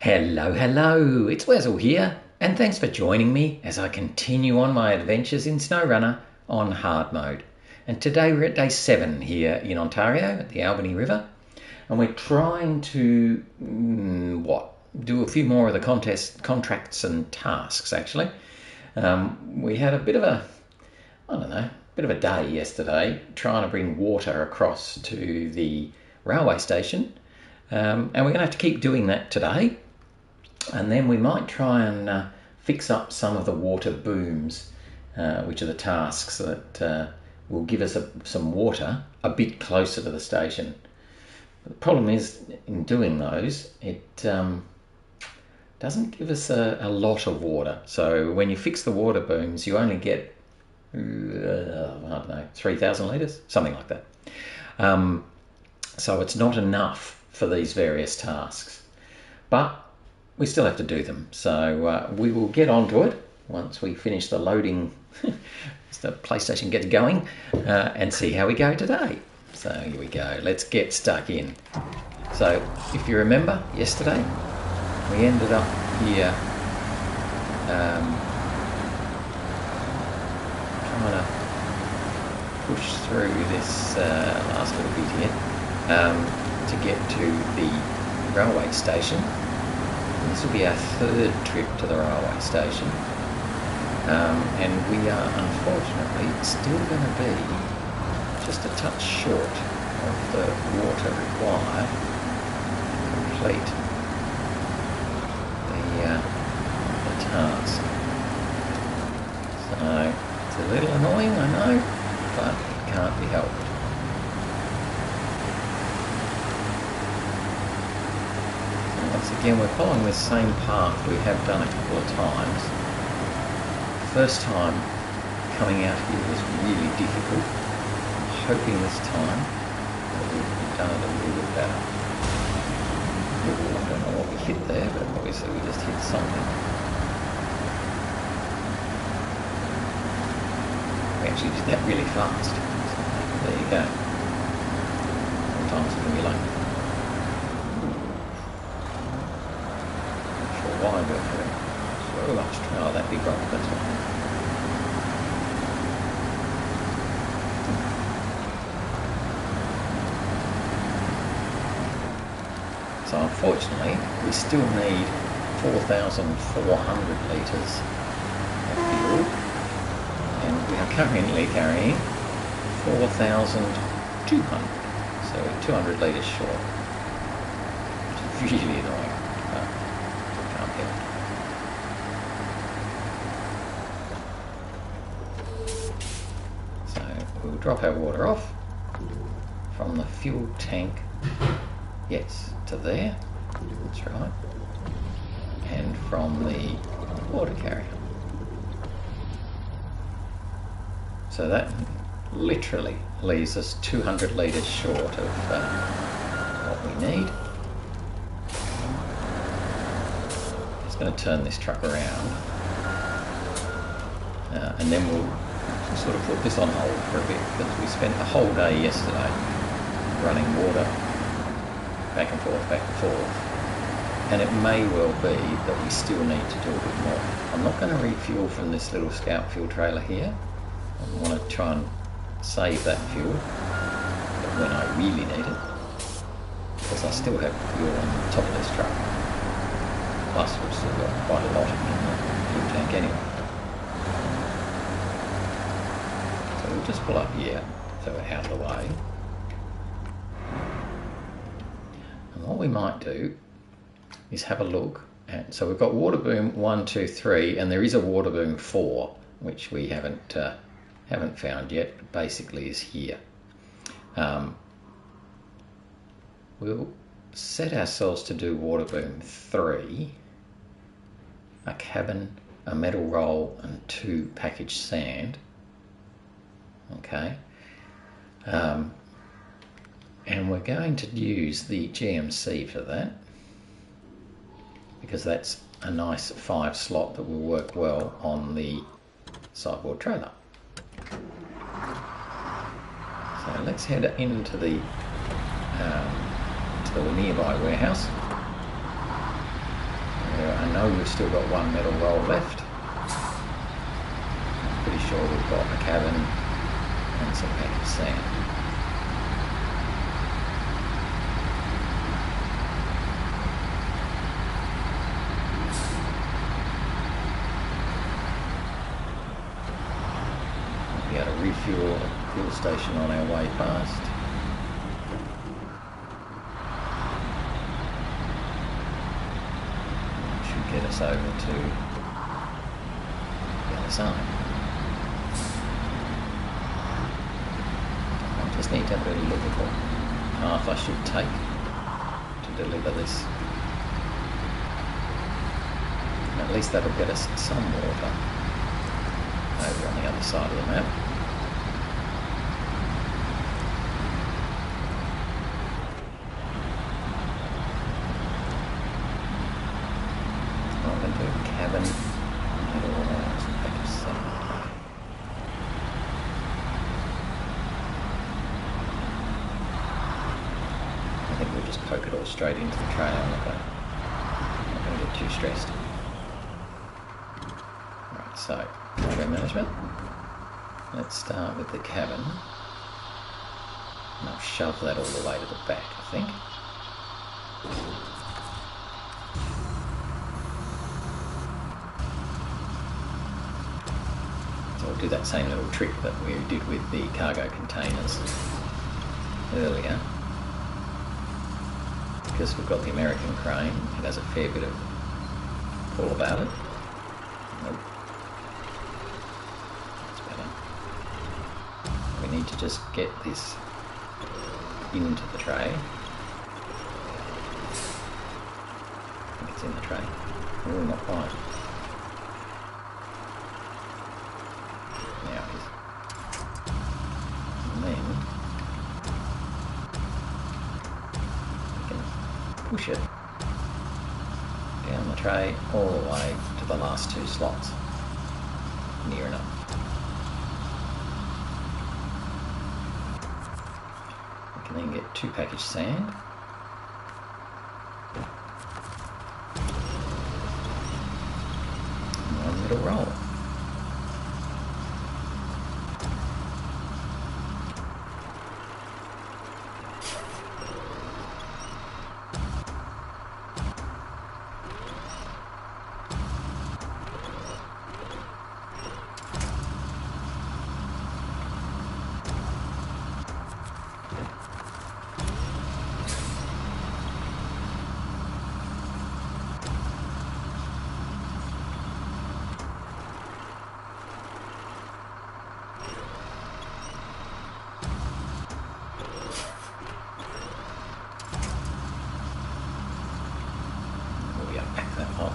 Hello, hello, it's Wezzle here, and thanks for joining me as I continue on my adventures in SnowRunner on hard mode. And today we're at day seven here in Ontario at the Albany River, and we're trying to mm, what do a few more of the contest contracts and tasks actually. Um, we had a bit of a I don't know, bit of a day yesterday trying to bring water across to the railway station. Um, and we're going to have to keep doing that today and then we might try and uh, fix up some of the water booms, uh, which are the tasks that uh, will give us a, some water a bit closer to the station. The problem is, in doing those, it um, doesn't give us a, a, lot of water. So when you fix the water booms, you only get, uh, I don't know, 3,000 litres, something like that. Um, so it's not enough for these various tasks. But we still have to do them. So uh, we will get onto it once we finish the loading, the PlayStation gets going, uh, and see how we go today. So here we go. Let's get stuck in. So if you remember yesterday, we ended up here um, trying to push through this uh, last little bit here um, to get to the railway station this will be our third trip to the railway station. Um, and we are unfortunately still going to be just a touch short of the water required to complete the, uh, the task. So it's a little annoying, I know, but it can't be helped. once again we're following the same path we have done a couple of times. The First time coming out here was really difficult. I'm Hoping this time that we've done it a little bit better. I don't know what we hit there, but obviously we just hit something. We actually did that really fast. So there you go. Sometimes can be like why we're having so much Oh, that'd be great. That's fine. So unfortunately, we still need 4,400 litres of fuel, and we are currently carrying 4,200, so we're 200 litres short, which is really annoying. So we'll drop our water off from the fuel tank, yes, to there, that's right, and from the water carrier. So that literally leaves us 200 litres short of uh, what we need. going to turn this truck around uh, and then we'll sort of put this on hold for a bit because we spent the whole day yesterday running water back and forth, back and forth and it may well be that we still need to do a bit more. I'm not going to refuel from this little scout fuel trailer here. I want to try and save that fuel when I really need it because I still have fuel on the top of this truck plus we've still got quite a lot in the fuel tank anyway. So we'll just pull up here so we're out of the way. And what we might do is have a look at, so we've got water boom one, two, three, and there is a water boom four, which we haven't uh, haven't found yet, basically is here. Um, we'll set ourselves to do water boom three a cabin, a metal roll, and two packaged sand. Okay. Um, and we're going to use the GMC for that because that's a nice five slot that will work well on the sideboard trailer. So let's head into the um, to the nearby warehouse I know we've still got one metal roll left. I'm pretty sure we've got a cabin and some packed sand. We'll be the fuel station on our way past. Should get us over to the other side. I just need to have a little look at what path I should take to deliver this. At least that'll get us some water over on the other side of the map. I'm going to do a cabin middle around some pack of sand. I think we'll just poke it all straight into the tray. I'm not going to, get too stressed. Right, so cargo management. Let's start with the cabin. And I'll shove that all the way to the back, I think. So we'll do that same little trick that we did with the cargo containers earlier. Because we've got the American crane, it has a fair bit of pull about it. Nope. That's better. We need to just get this into the tray. It's in the tray. Oh, not quite. Now it is. And then we can push it down the tray all the way to the last two slots. Near enough. We can then get two package sand. And one metal roll. We unpack that lot.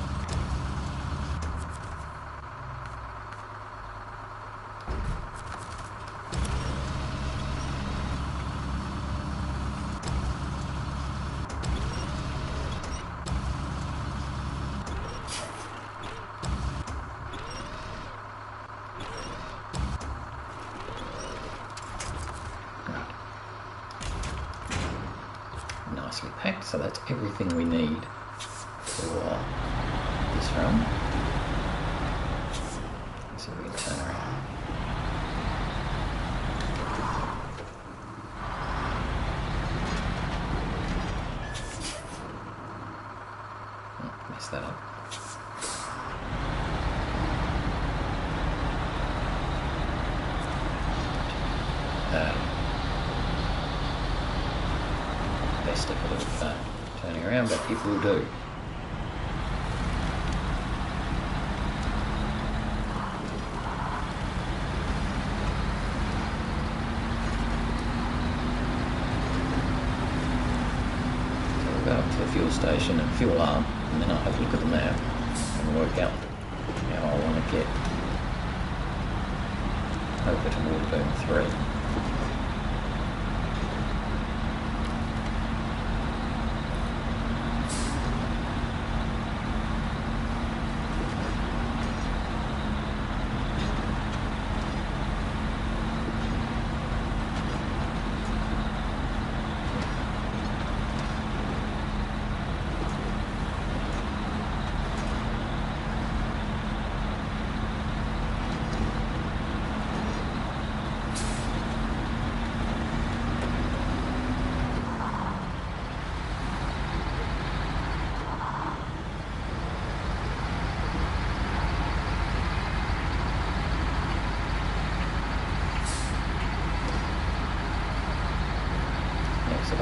Right. Nicely packed, so that's everything we need for this run. So we can turn around. Oh, messed that up. Um, best of a little uh, turning around, but it will do. Go up to the fuel station and fuel up, and then I'll have a look at the map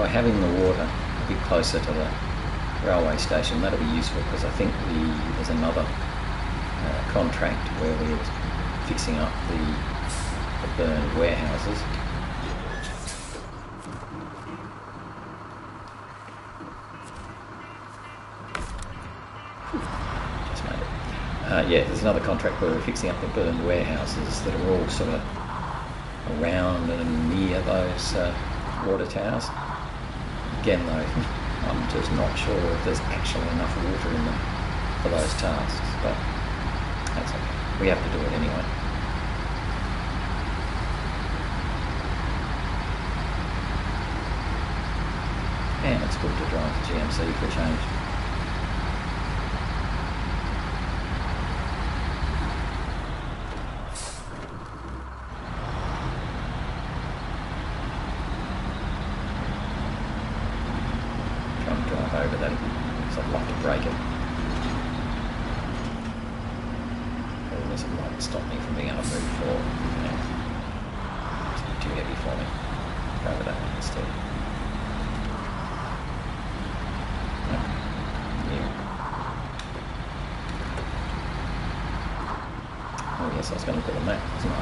by having the water a bit closer to the railway station, that'll be useful because I think the, there's another uh, contract where we're fixing up the, the burned warehouses. Just made it. Uh, yeah, there's another contract where we're fixing up the burned warehouses that are all sort of around and near those uh, water towers. Again, though, I'm just not sure if there's actually enough water in them for those tasks, but that's okay. We have to do it anyway. And it's good to drive the GMC for a change. Try and drive over that because I'd like to break it. Oh, there's a light to stop me from being able to move forward. Yeah. It's too heavy for me. Go over that one instead. Yeah. Oh yes, I was going to look at the map, wasn't I?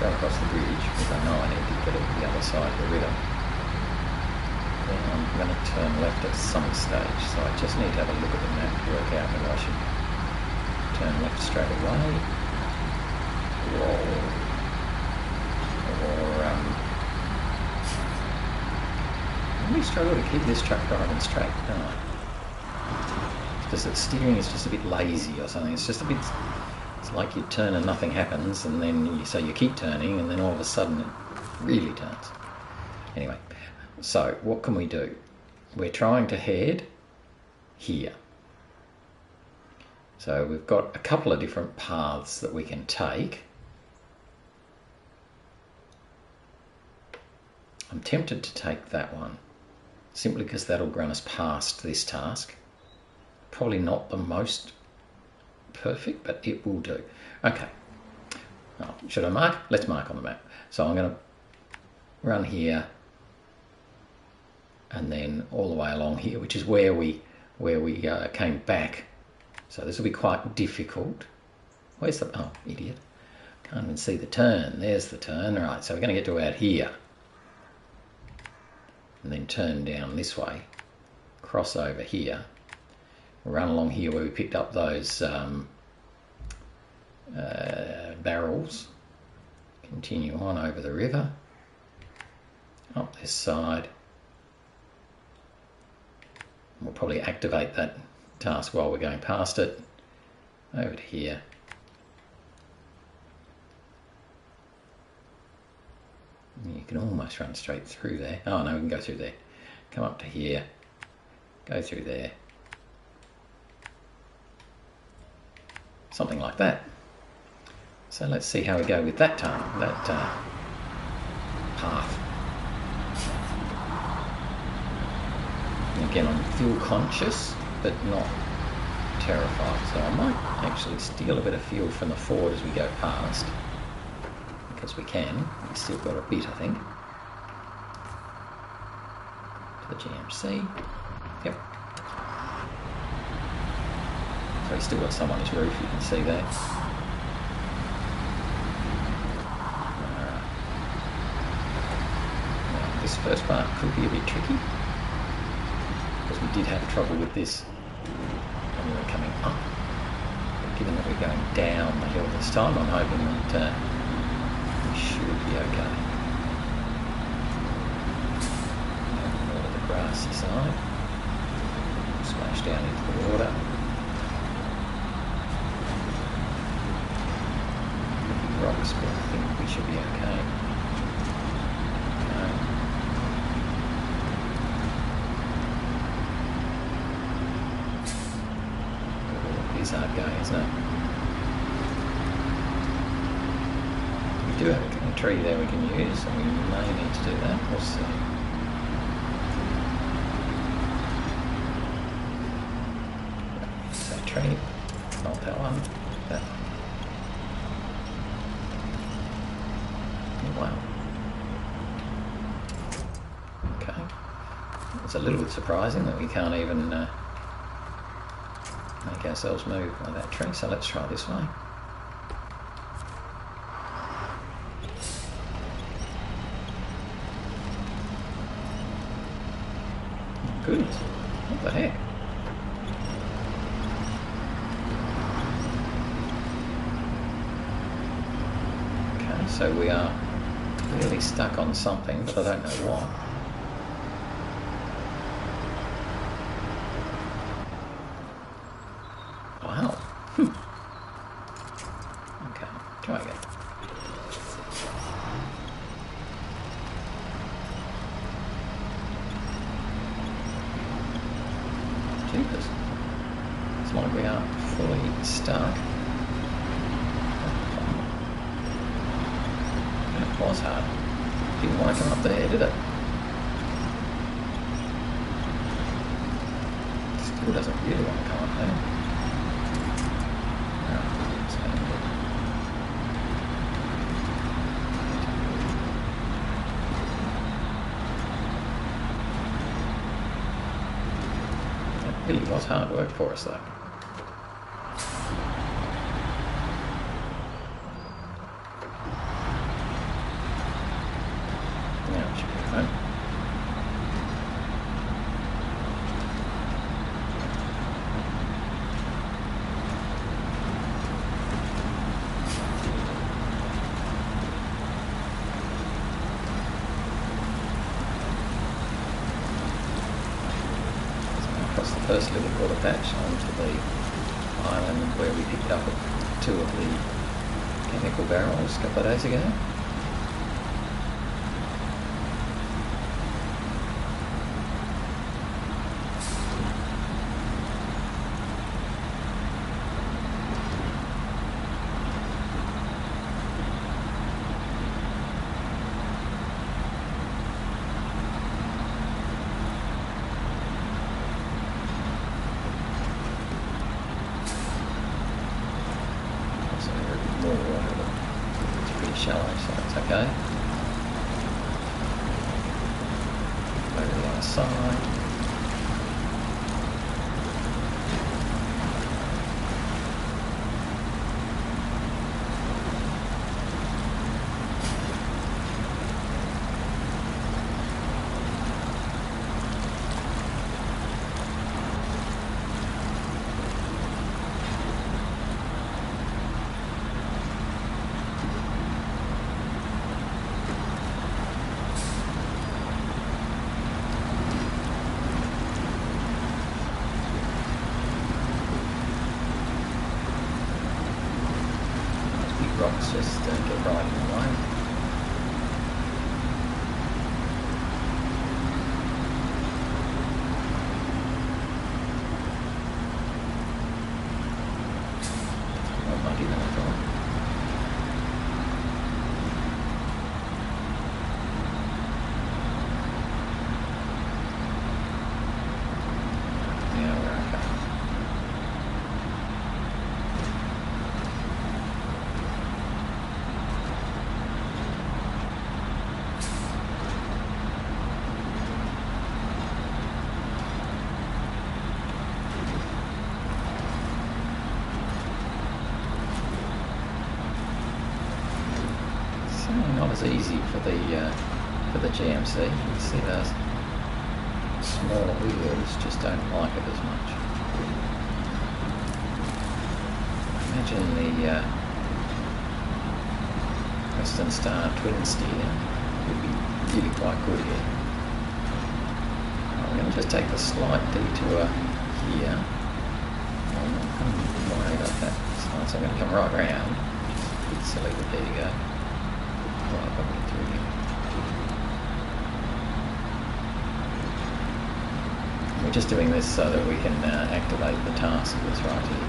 Go across the bridge because I know I need to get it to the other side of the river. Then I'm going to turn left at some stage, so I just need to have a look at the map to work out whether I should turn left straight away or, or um, I really struggle to keep this truck driving straight, don't I? It's just that steering is just a bit lazy or something. It's just a bit. It's like you turn and nothing happens, and then you so you keep turning, and then all of a sudden it really turns. Anyway, so what can we do? We're trying to head here. So we've got a couple of different paths that we can take. I'm tempted to take that one simply because that'll run us past this task. Probably not the most perfect, but it will do. Okay. Oh, should I mark? Let's mark on the map. So I'm going to run here and then all the way along here, which is where we where we uh, came back. So this will be quite difficult. Where's the oh idiot? Can't even see the turn. There's the turn. All right, so we're going to get to about here, and then turn down this way, cross over here, run along here where we picked up those um, uh, barrels. Continue on over the river, up this side. We'll probably activate that task while we're going past it. Over to here. You can almost run straight through there. Oh no, we can go through there. Come up to here. Go through there. Something like that. So let's see how we go with that time, that uh, path. Again, I'm fuel conscious, but not terrified. So I might actually steal a bit of fuel from the Ford as we go past, because we can. We've still got a bit, I think. To the GMC. Yep. So he's still got some on his roof, you can see that. This first part could be a bit tricky because we did have trouble with this when we were coming up. But given that we're going down the hill this time, I'm hoping that uh, should be okay. More to the grassy side. Splash down into the water. Rocks, but I think we should be. Okay. It's hard going, isn't it? do have a tree there we can use, and we may need to do that. We'll see. So tree, not that one. That. Wow. Okay. It's a little bit surprising that we can't even uh, make ourselves move by that tree. So let's try this way. Goodness, what the heck? Okay, so we are really stuck something, but I don't know what. Wow. Hmm. Okay, try again. Jeepers. It's like we are fully stuck. It was hard. Didn't want to come up there, did it? Still doesn't really want to come up there. No, it's gonna be- It really was hard work for us though. Yeah, it should be fine. Across the first little water patch onto the island where we picked up two of the chemical barrels a couple of days ago. So not as easy for the uh, for the GMC. You see those smaller wheels just don't like it as much. Imagine the uh, Western Star twin steer would be really quite good here. I'm going to just take a slight detour here. I'm not going to worry about that. So I'm going to come right round. Just a bit there you go. Right up into here. We're just doing this so that we can uh, activate the task that's right here.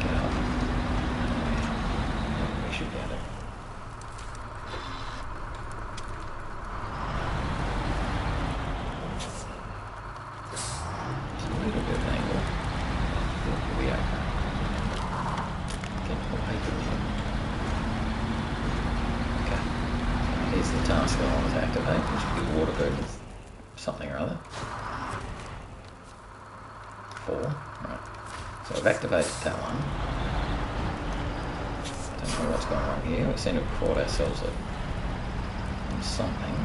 Get up. We the task that I want to activate, which would be water bird with something or other. Four. Right. So I've activated that one. Don't know what's going on here. We seem to have caught ourselves at something.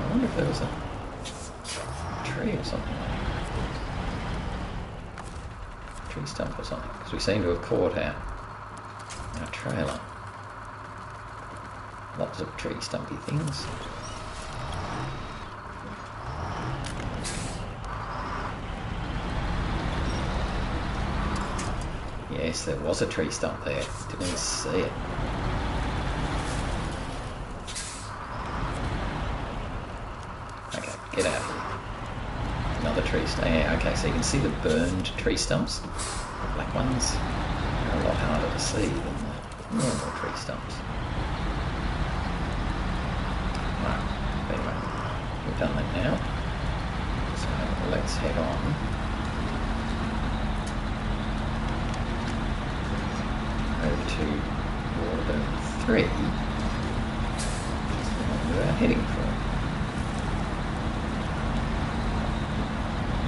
I wonder if there was a tree or something like that. Tree stump or something. Because we seem to have caught our, our trailer. Lots of tree stumpy things. Yes, there was a tree stump there. Didn't even see it. Okay, get out of here. Another tree stump. Yeah, okay, so you can see the burned tree stumps. Black ones are a lot harder to see than the normal tree stumps. Right, anyway, we've done that now. So let's head on. over to Water Boom 3, which the one we are heading for.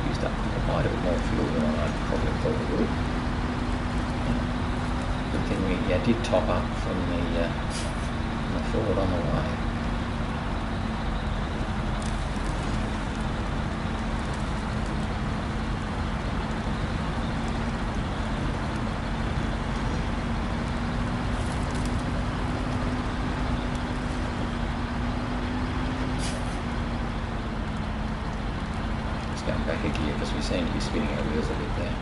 Used up quite a bit more fuel than I probably thought we would. Good thing we yeah, did top up from the, uh, from the Ford on the way. Just going back a gear because we seem to be spinning our wheels a bit there.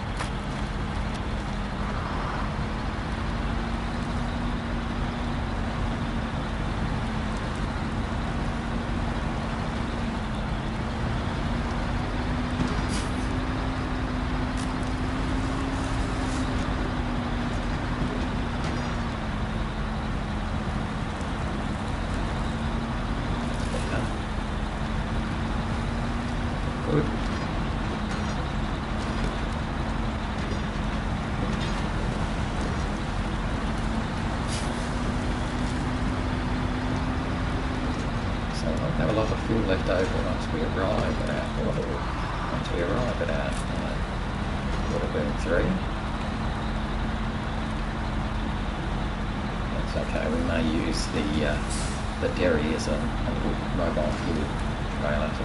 Good. So I don't have a lot of fuel left over once we arrive at our water, once we arrive at our uh, Water Boom 3. That's okay, we may use the, uh, the Derry as a, a mobile fuel trailer to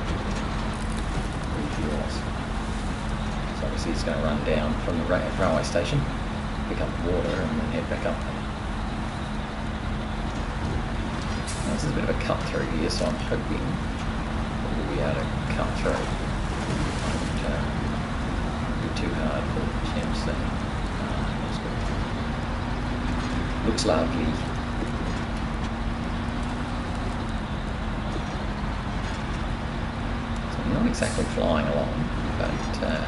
refuel us. So obviously it's going to run down from the railway station, pick up water and then head back up. Now, This is a bit of a cut through here, so I'm hoping we'll be able to cut through. Won't uh, be too hard for GMC. Uh. Looks lovely. So we're not exactly flying along, but uh,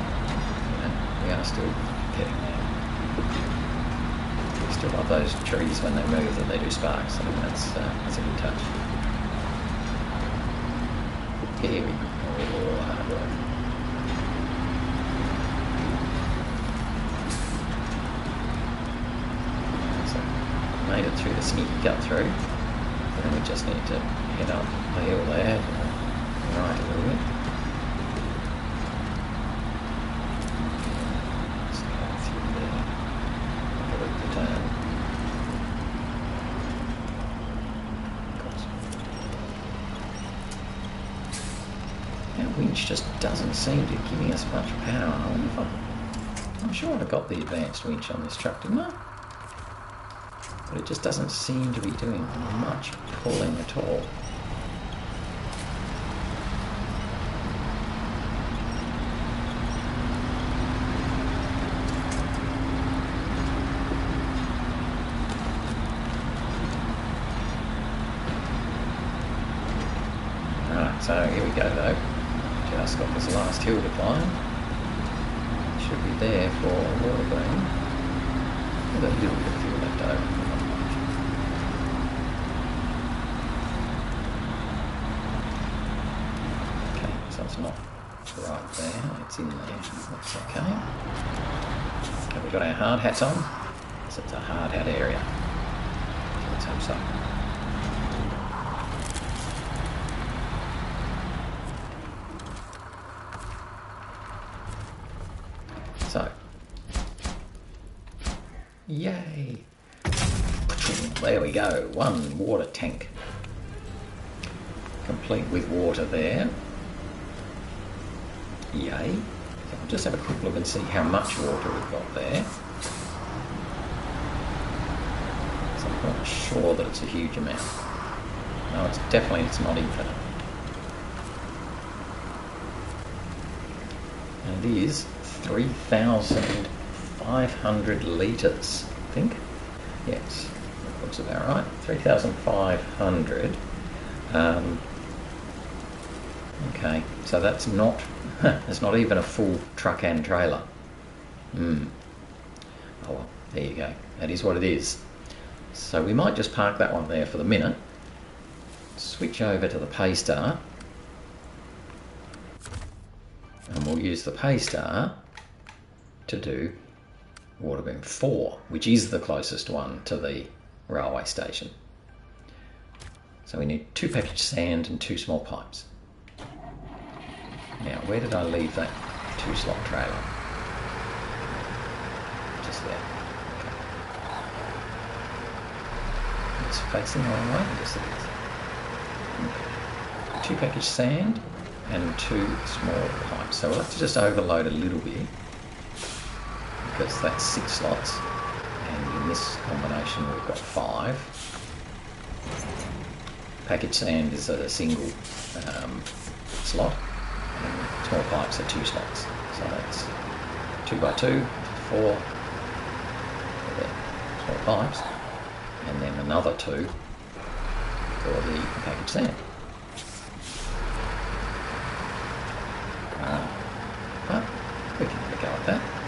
you know, we are still getting there. We still love those trees when they move and they do sparks. I mean, that's, uh, that's a good touch. Here we go. Hard work. So, made it through the sneaky cut through. And we just need to head up the hill there, right a little bit. Just go through there. Have a look at the turn. That winch just seem to be giving us much power. I wonder if I, I'm sure I got the advanced winch on this truck, didn't I? But it just doesn't seem to be doing much pulling at all. So here we go though. Just got this last hill to climb. Should be there for a little bit. With a little bit of fuel left over. Okay, so it's not right there. It's in there. That's okay. A we've got our hard hats on. So it's a hard hat area. let's hope so. So, yay! There go, one water tank. Complete with water there. Yay. So I'll just have a quick look and see how much water we've got there. So I'm not sure that it's a huge amount. No, it's definitely it's not infinite. And it is 3,500 litres, I think. Yes, looks about right. 3,500. Um, okay, so that's not, it's not even a full truck and trailer. Hmm. Oh well, there you go. That is what it is. So we might just park that one there for the minute. Switch over to the Paystar. And we'll use the Paystar to do Waterboom 4, which is the closest one to the railway station. So we need two package sand and two small pipes. Now, where did I leave that two slot trailer? Just there. Okay. It's facing the wrong way. Yes, it is. Okay. Two package sand and two small pipes. So we'll have to just overload a little bit because that's six slots this combination we've got five. Package sand is a single um, slot and small pipes are two slots. So that's two by two, four small pipes and then another two for the package sand. Uh, but we can have a go at that.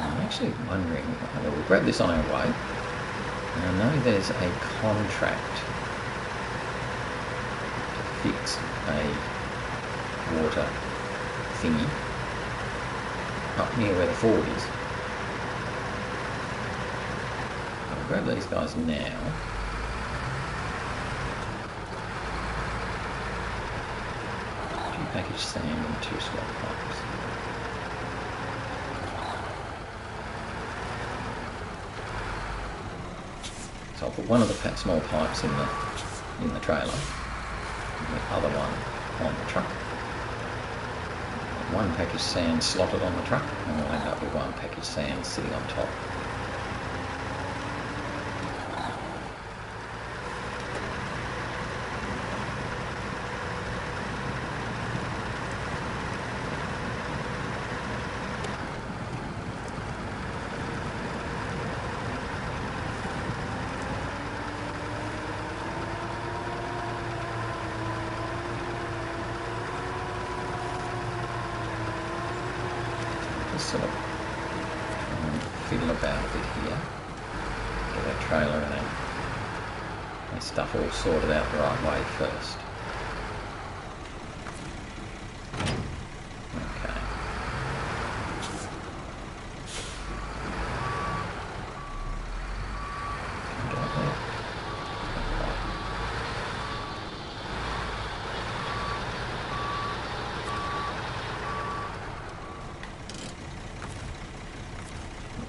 I'm actually wondering, we'll grab this on our way. And I know there's a contract to fix a water thingy up near where the ford is. I'll grab these guys now. Two package sand and two slot pipes. I'll put one of the small pipes in the in the trailer, and the other one on the truck. One package sand slotted on the truck, and we'll end up with one package sand sitting on top. Just sort of um, fiddle about a bit here. Get our trailer and our, our stuff all sorted out the right way first.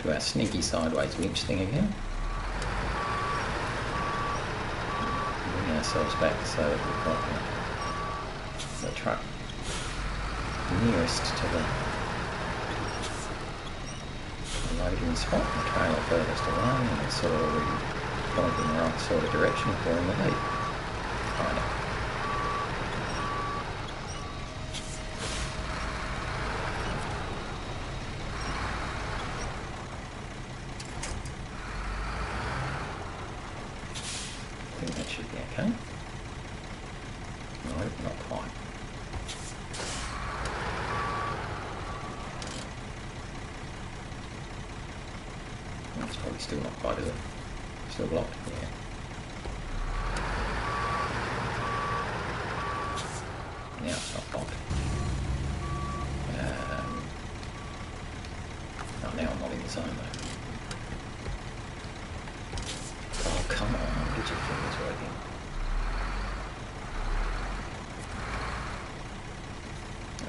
Do our sneaky sideways winch thing again. Bring ourselves back so that we've got the, the truck nearest to the, loading spot, the trailer furthest away, and it's sort of already pointing in the right sort of direction for him to lead. Kind of. I think that should be okay. No, not quite. That's probably still not quite, is it? Still still blocked? Yeah. Now it's not blocked. Um, oh, now I'm not in the zone though. Oh, come on, get your fingers working.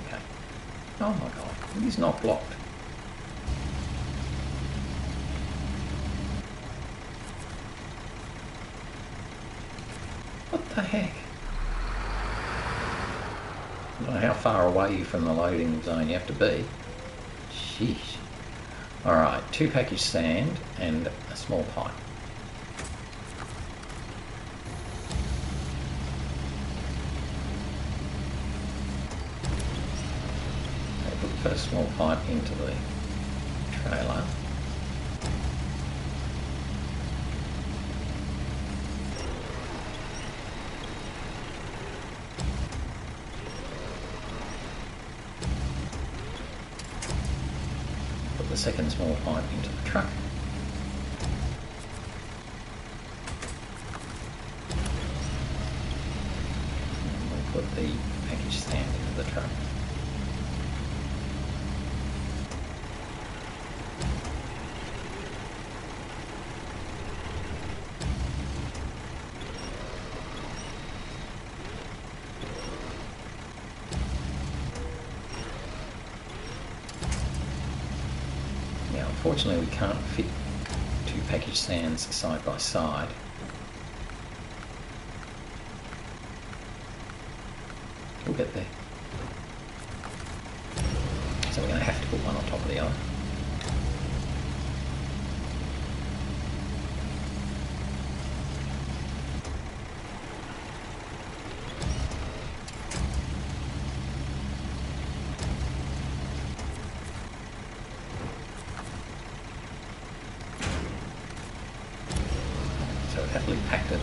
Okay. Oh my god, he's not blocked. What the heck? I don't know how far away from the loading zone you have to be. Sheesh. Alright, two package sand and a small pipe. Okay, put the first small pipe into the trailer. Put the second small pipe into the truck. And we'll put the package sand into the truck. Now, unfortunately, we can't fit two package sands side by side. We'll get there. So we're going to have to put one on top of the other. So it happily packed it.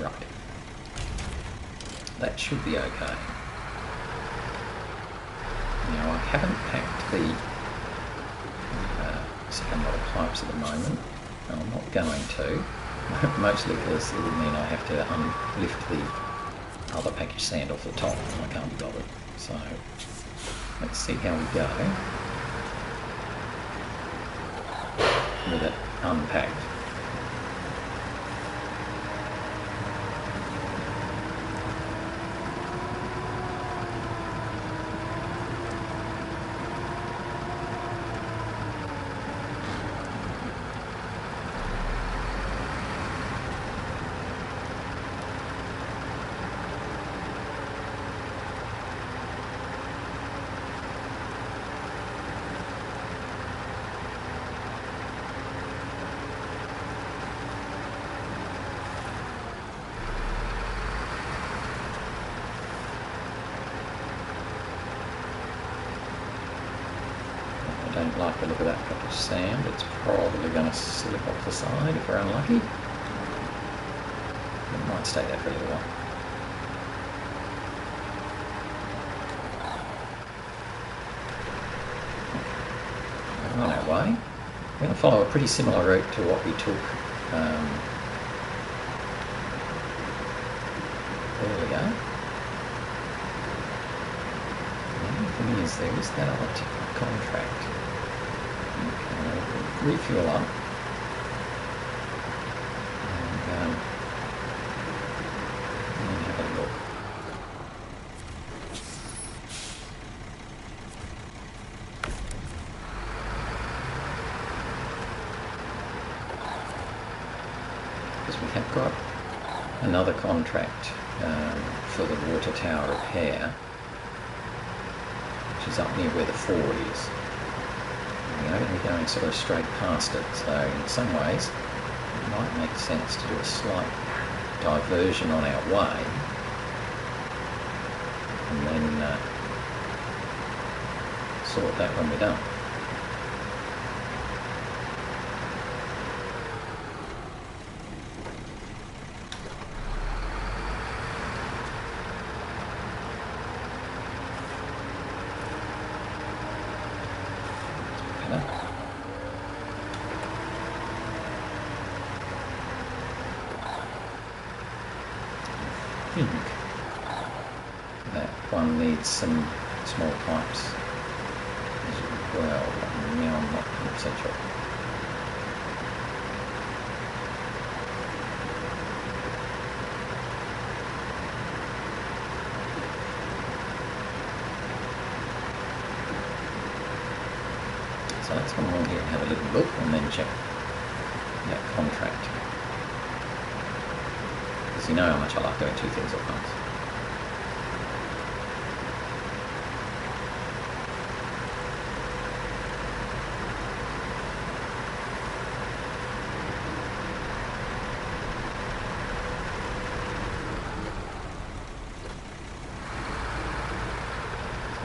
Right. That should be okay. Now I haven't packed the uh, second lot of pipes at the moment. and I'm not going to. Mostly because it would mean I have to unlift the other package sand off the top and I can't be bothered. So let's see how we go with it unpacked. I don't like the look of that package sand. It's probably going to slip off the side if we're unlucky. It might stay there for a little while. We're on our way. We're going to follow a pretty similar route to what we took um, earlier. The only thing is there is that other t- contract. Okay, we'll refuel up. And, um, and then have a look. Got another contract um, for the water tower repair which is up near where the ford is. We're only going sort of straight past it, so in some ways it might make sense to do a slight diversion on our way and then uh, sort that when we're done. one needs some small pipes as well. Now I'm not 100% sure. So let's come along here and have a little look and then check that contract. Because you know how much I like doing two things at once.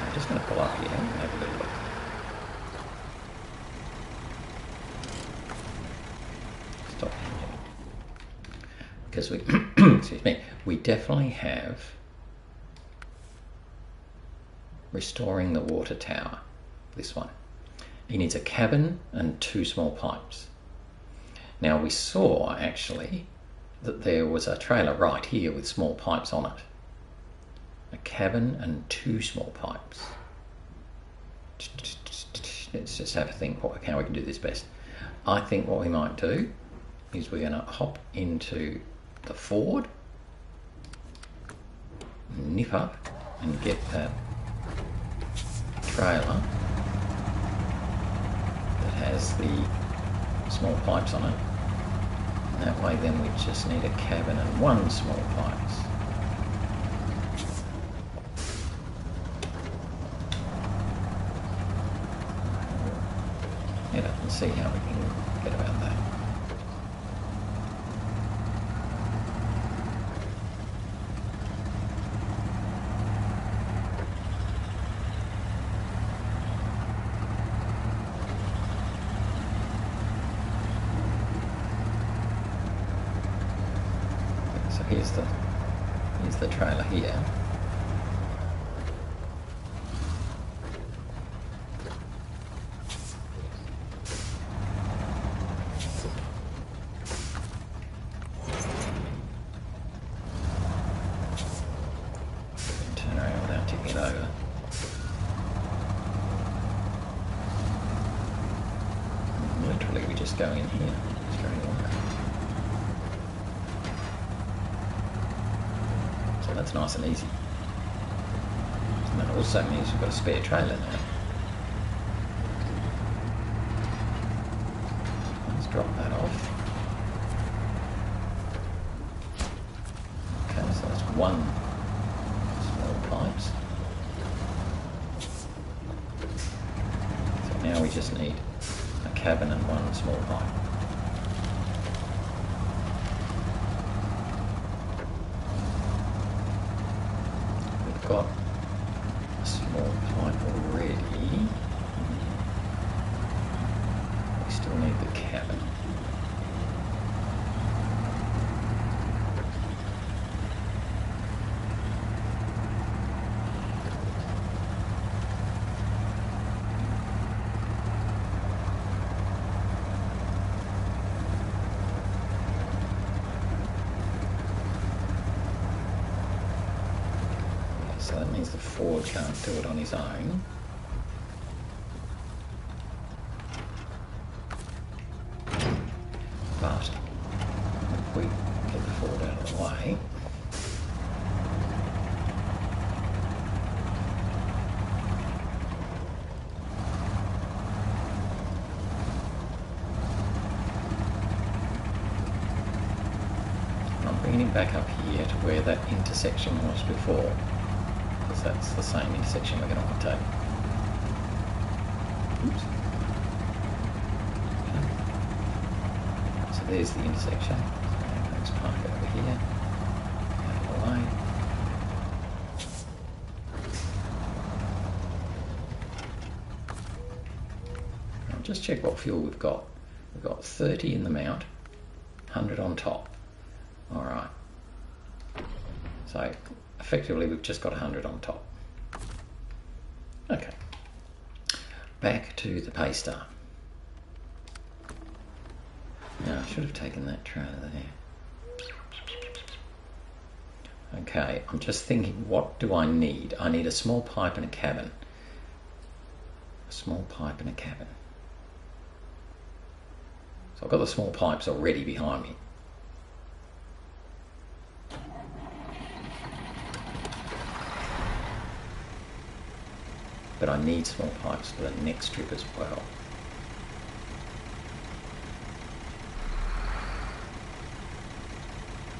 I'm just going to pull up here and have a little look. Stop changing. Because we, excuse me, we definitely have restoring the water tower, this one. He needs a cabin and two small pipes. Now we saw actually that there was a trailer right here with small pipes on it. A cabin and two small pipes. Let's just have a think what, how we can do this best. I think what we might do is we're going to hop into the Ford, nip up and get that trailer that has the small pipes on it. And that way then we just need a cabin and one small pipes. See how we can get about that. So here's the here's the trailer here. Turn around without tipping it over. Literally, we just go in here straight away. So that's nice and easy. And that also got a trailer now. Let's drop that off. Okay, so that's one small pipes. So now we just need a cabin and one small pipe. We've got a small pipe already. We still need the cabin. So that means the Ford it own. But if we get the Ford out of the way, I'm bringing him back up here to where that intersection was before that's the same intersection we're going to want to take. Oops. Okay. So there's the intersection. So let's park over here. Out of the way. Now just check what fuel we've got. We've got 30 in the mount, 100 on top. All right. So effectively we've just got 100 on top. Okay. Back to the Paystar. Now I should have taken that trailer there. Okay, I'm just thinking, what do I need? I need a small pipe and a cabin. A small pipe and a cabin. So I've got the small pipes already behind me. But I need small pipes for the next trip as well.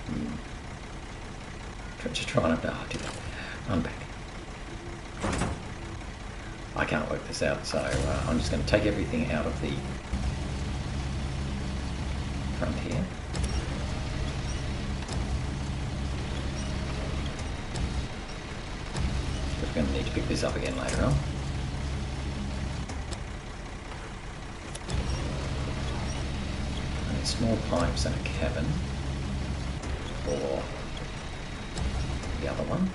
Hmm. Just trying to, oh, did I? I'm back. I can't work this out, so uh, I'm just going to take everything out of the front here. We're going to need to pick this up again later on. Small pipes and a cabin for the other one.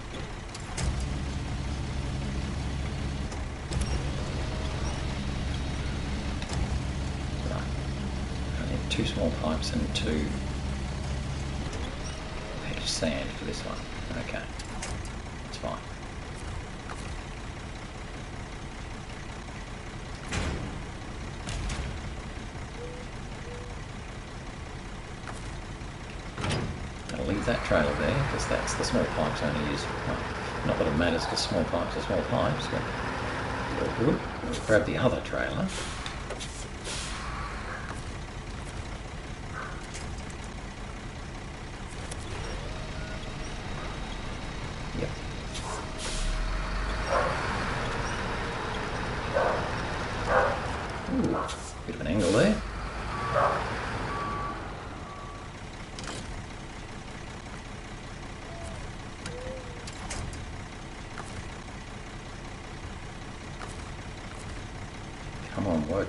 No. I need two small pipes and two sand for this one. Okay, that's fine. I'll leave that trailer there because that's the small pipes only use. Well, not that it matters because small pipes are small pipes, but. Grab the other trailer.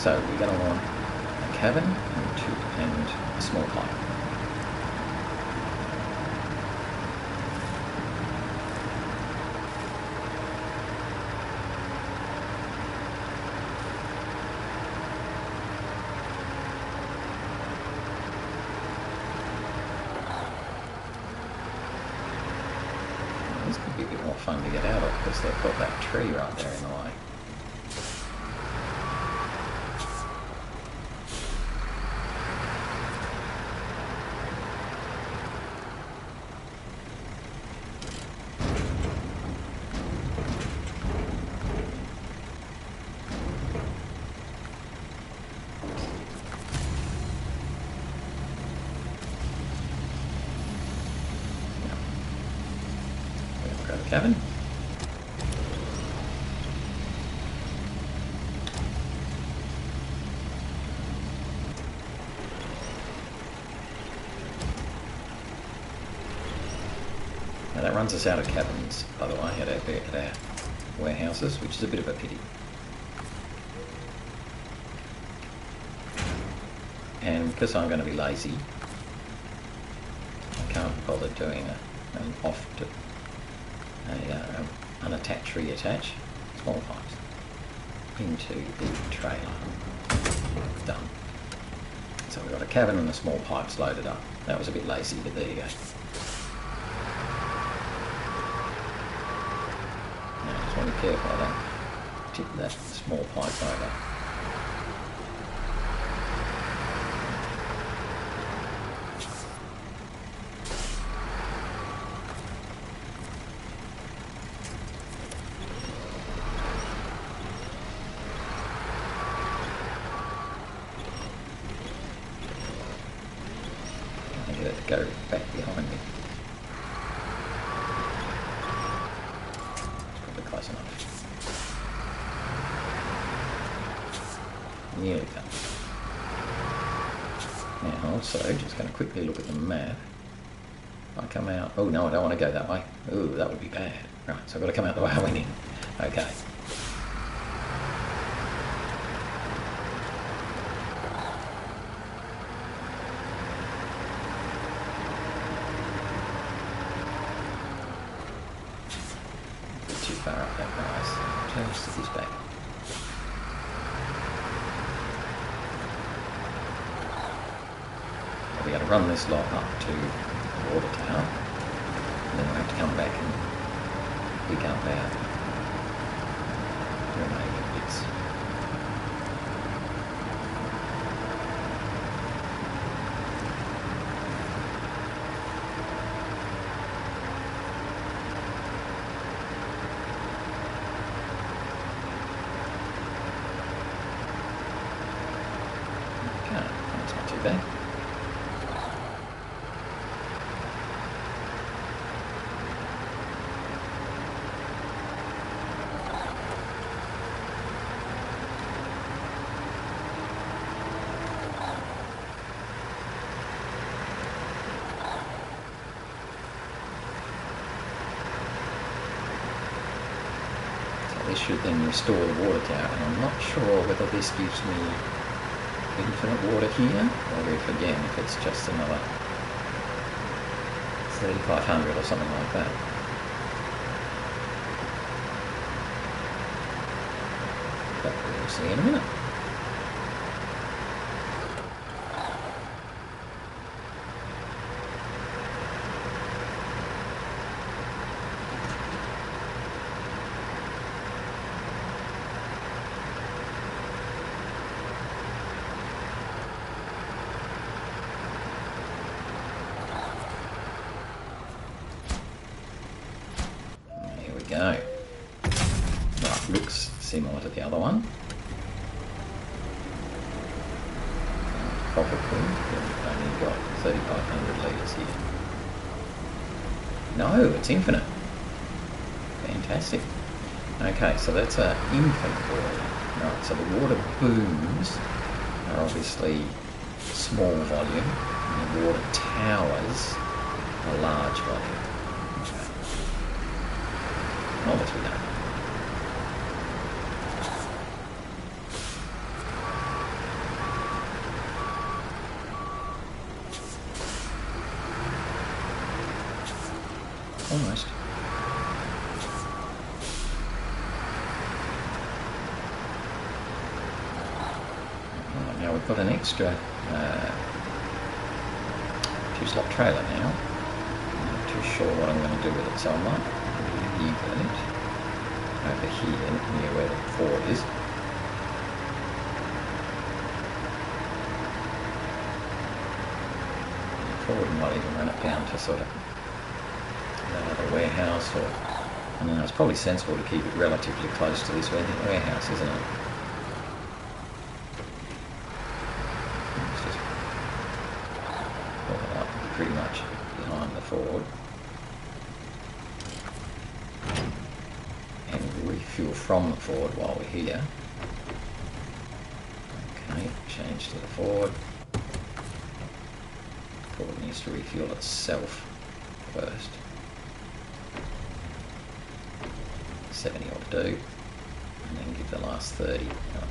So we're going to want a cabin and, two, and a small pipe. This could be a bit more fun to get out of because they've got that tree right there in the way. Kevin? Now that runs us out of cabins, by the way, at our, at our warehouses, which is a bit of a pity. And because I'm going to be lazy, I can't bother doing a, an off to a uh, reattach small pipes into the trailer. Done. So we've got a cabin and the small pipes loaded up. That was a bit lazy, but there you go. Now just want to be careful tip that small pipe over. quickly look at the map. I come out. Oh no, I don't want to go that way. Oh, that would be bad. Right, so I've got to come out the way I went in. Okay. too far up that rise. Turn stick his back. I'll be able to run this lot up to the water tower. And then we'll have to come back and pick up our remaining bits. Okay, So this should then restore the water tower, and I'm not sure whether this gives me infinite water here, or if again, if it's just another 3500 or something like that. But we'll see in a minute. Here we go. Right, looks similar to the other one. Copper cool. We've only got 3,500 litres here. No, it's infinite. Fantastic. Okay, so that's an infinite boiler. Right, so the water booms are obviously small volume, and the water towers are large volume. Okay. Oh, let's we go. Almost. Right, now we've got an extra uh, two slot trailer now. I'm not too sure what I'm going to do with it, so I might leave it over here near where the Ford is. Ford might even run it down to sort of another warehouse or I don't know, it's probably sensible to keep it relatively close to this warehouse, isn't it? Let's just pull it up pretty much behind the Ford. And refuel from the Ford while we're here. Okay, change to the Ford. Ford needs to refuel itself first. 70 will do. And then last 30. Oh.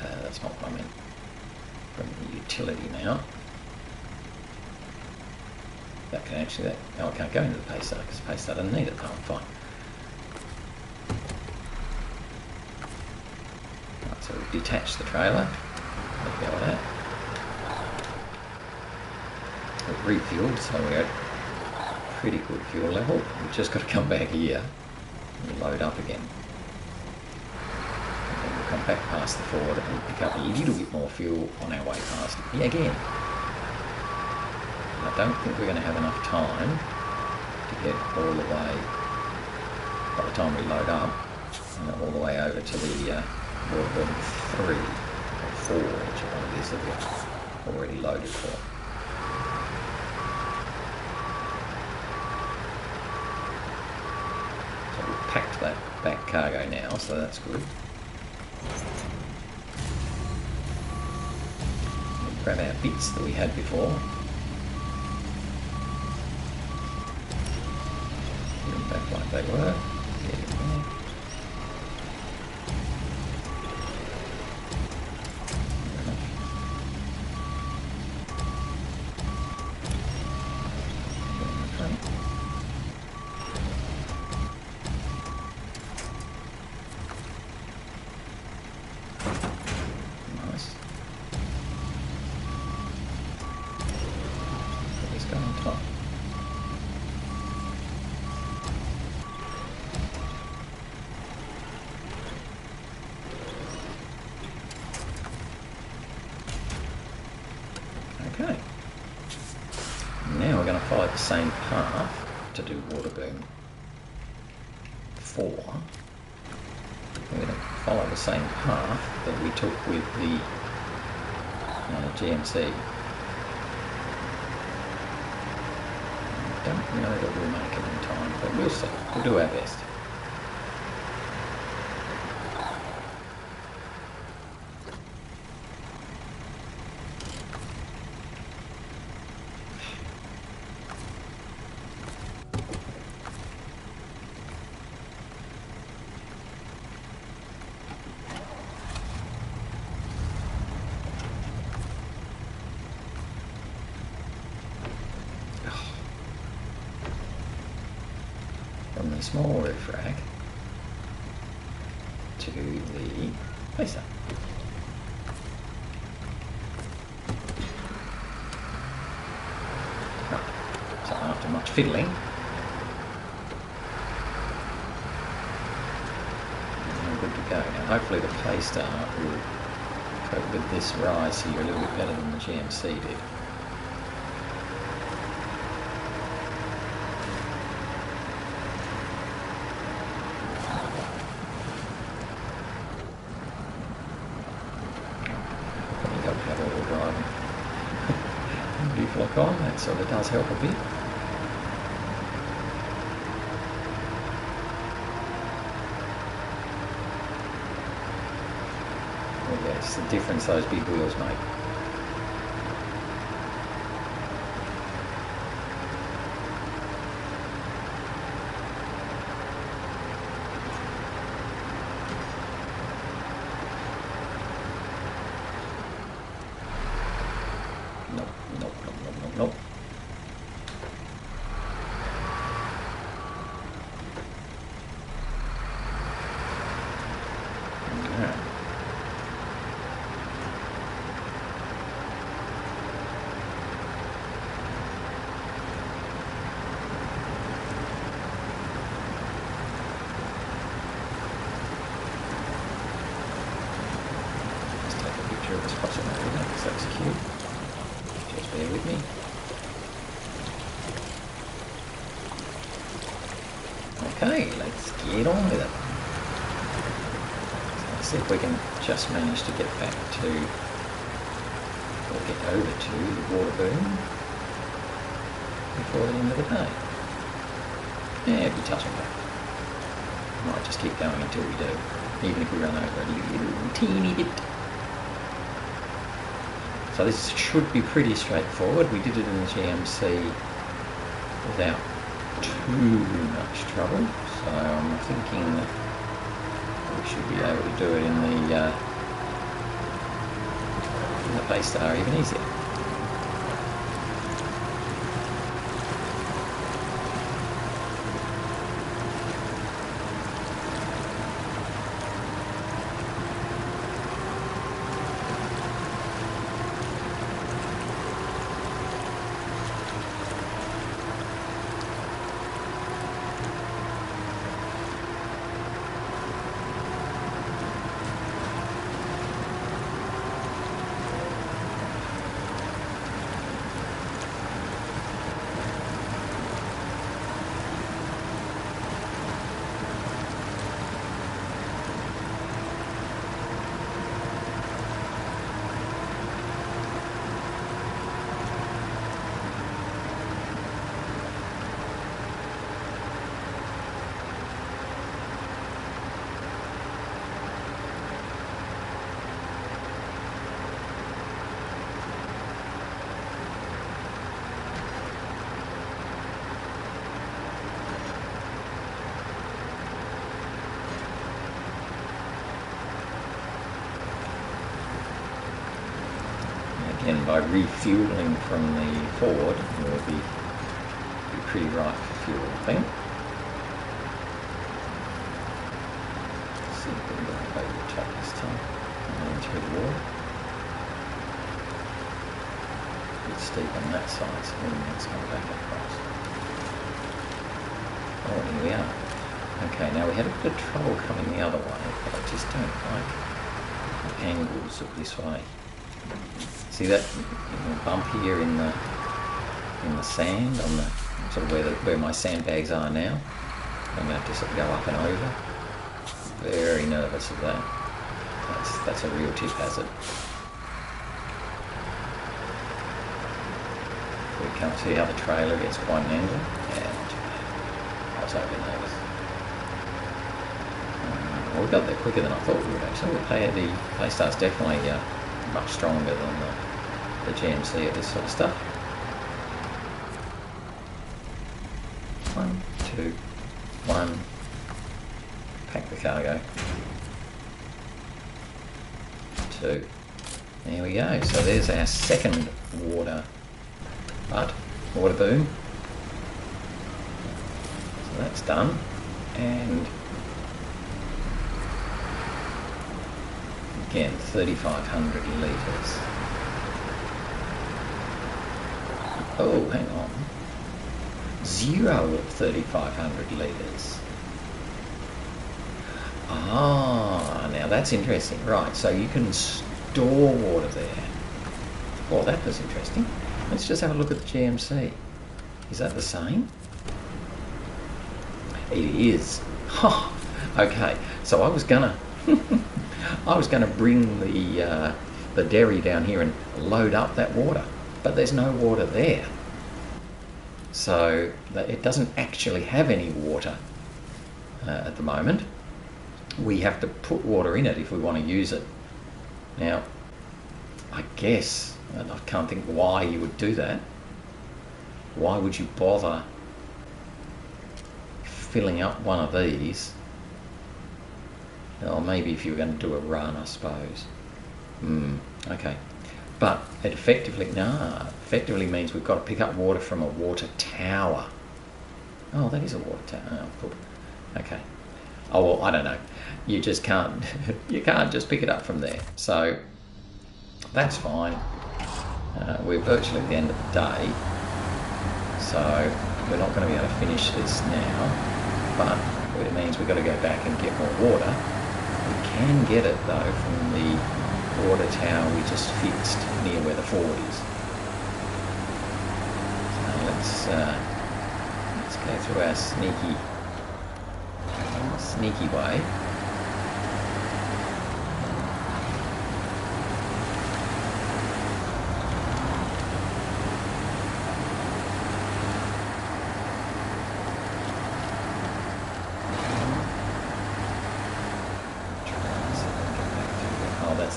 Uh, that's not what I meant. From the utility now. That can actually, that, oh, I can't go into the pace because the pace doesn't need it. Oh, fine. Right, so we've detached the trailer. Let go of that. We've refueled, so we're pretty good fuel level. We've just got to come back here and load up again. And then we'll come back past the Ford and pick up a little bit more fuel on our way past it again. I don't think we're going to have enough time to get all the way, by the time we load up, all the way over to the uh, Water Boom 3 or 4, whichever one is that we've already loaded for. So we've packed that back cargo now, so that's good. grab our bits that we had before. Put them back like they were. Okay. Now we're going to follow the same path to do water boom. Four. We're going to follow the same path that we took with the uh, GMC. Don't know that we'll make it in time, but we'll see. We'll do our best. from the small roof rack to the Paystar. So after much fiddling, we're good to go. Now hopefully the Paystar will cope with this rise here a little bit better than the GMC did. lock on, that sort of does help a bit. Well, yes, the difference those big wheels make. Nope, nope, nope, nope, nope, nope. Okay. Let's take a picture of this crossing over there because that's cute. Just bear with me. Okay, let's get on with it. So let's see if we can to get back to, or get over to the water boom before the end of the day. Yeah, it'd be touch go. Might just keep going until we do, even if we run over a little teeny bit. So this should be pretty straightforward. We did it in the GMC without too much trouble. So I'm thinking that we should be able to do it in the uh, in the Paystar even easier. By refueling from the Ford, we'll be, be pretty right for fuel, I think. See if we go over the top this time. And through the bit steep on that side, so let's go back across. Oh, here we are. Okay, now we had a bit of trouble coming the other way, but I just don't like the angles of this way. See that bump here in the in the sand on the sort of where the, where my sandbags are now. I'm going to have to sort of go up and over. Very nervous of that. That's that's a real tip hazard. We can't see how the trailer gets quite an angle. Yeah, I was over nervous. Uh, well, we got there quicker than I thought we would actually. The play, the Paystar's definitely uh, much stronger than the, the GMC at this sort of stuff. One, two, one. Pack the cargo. Two. There we go. So there's our second water butt, water boom. So that's done. And again, 3,500 litres. Oh, hang on. Zero of 3,500 litres. Ah, now that's interesting. Right, so you can store water there. Oh, that was interesting. Let's just have a look at the GMC. Is that the same? It is. Oh, okay, so I was gonna, I was gonna bring the uh, the Derry down here and load up that water, but there's no water there. So it doesn't actually have any water uh, at the moment. We have to put water in it if we want to use it. Now, I guess and I can't think why you would do that. Why would you bother filling up one of these? Or maybe if you were going to do a run, I suppose. Hmm, okay. But it effectively, nah, effectively means we've got to pick up water from a water tower. Oh, that is a water tower. Oh. Okay. Oh, well, I don't know. You just can't, you can't just pick it up from there. So that's fine. Uh, we're virtually at the end of the day, so we're not going to be able to finish this now, but it means we've got to go back and get more water. Can get it though from the water tower we just fixed near where the Ford is. So let's uh, let's go through our sneaky sneaky way.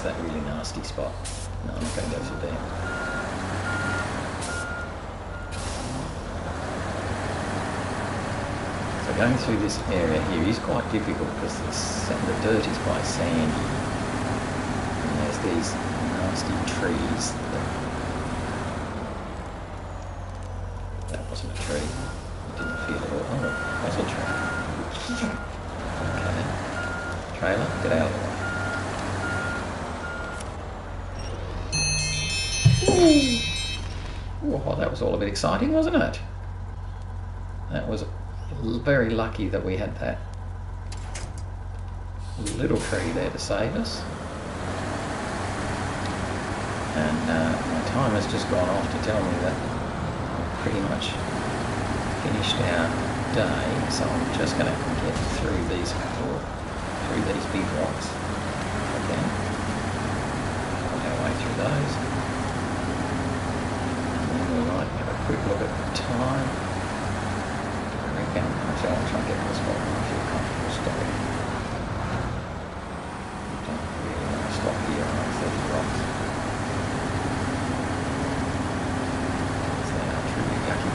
that really nasty spot. No, I'm not going to go through there. So going through this area here is quite difficult because the dirt is quite sandy. And there's these nasty trees. That, that wasn't a tree. It didn't feel at all. Oh, that's a tree. Okay. Trailer, get out of the way. Oh, that was all a bit exciting, wasn't it? Very lucky that we had that little tree there to save us. And uh, my timer's just gone off to tell me that we've pretty much finished our day. So I'm just going to get through these through these big rocks again. Work our way through those. I like a quick look at the time. Actually I'll try and get to the spot where I feel comfortable stopping. Don't really want to stop here on 30 rocks. They are truly yucky.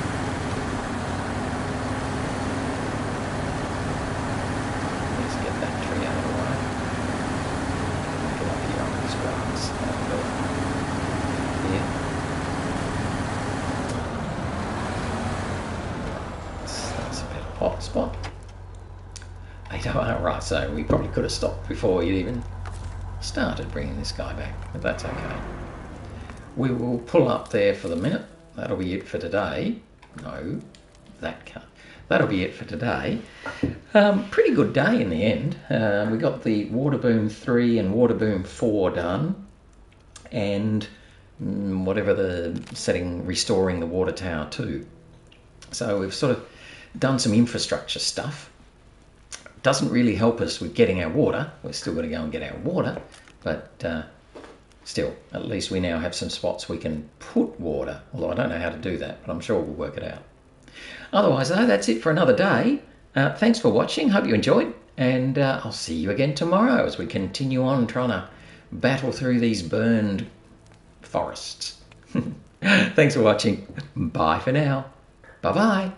Let's get that tree out of the way. Get up here on this grass. Yeah. hot spot. Oh, right, so we probably could have stopped before you even started bringing this guy back, but that's okay. We will pull up there for the minute. That'll be it for today. No, that can't. That'll be it for today. Um, pretty good day in the end. Uh, we got the Water Boom 3 and Water Boom 4 done, and mm, whatever the setting, restoring the water tower 2. So we've sort of done some infrastructure stuff. Doesn't really help us with getting our water. We're still going to go and get our water, but uh, still, at least we now have some spots we can put water. Although I don't know how to do that, but I'm sure we'll work it out. Otherwise, though, that's it for another day. Uh, thanks for watching. Hope you enjoyed. And uh, I'll see you again tomorrow as we continue on trying to battle through these burned forests. thanks for watching. Bye for now. Bye bye.